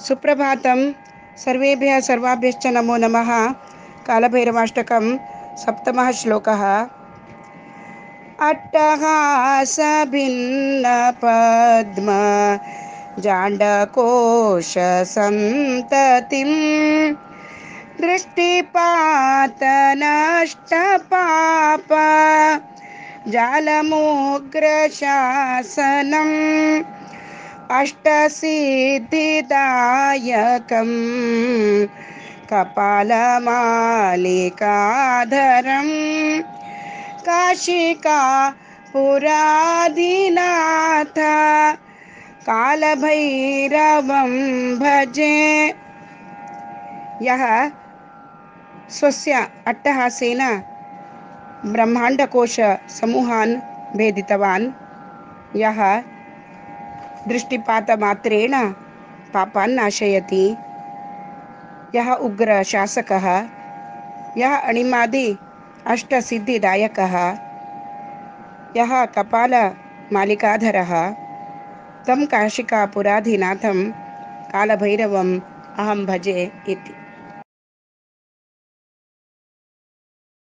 सुप्रभातं। सर्वेभ्यः सर्वाभ्यश्च नमो नमः। कालभैरवाष्टकं सप्तमः श्लोकः। अट्टहासभिन्नपद्म जाण्डकोशसन्ततिं। दृष्टिपातनष्टपाप जालमुग्रशासनम् अष्टसिद्धिदायकं कपालमालिकाधरं काशिका पुराधिनाथ कालभैरवं भजे। यः स्वस्य अट्टहासेन ब्रह्माण्डकोशसमूहान् भेदितवान् यः दृष्टिपातमात्रेण पापान् नाशयति यः उग्रशासकः, यः अणिमादि अष्टसिद्धिदायकः, यः कपालमालिकाधरः, तं काशिकापुराधिनाथं कालभैरवम् अहं भजे इति।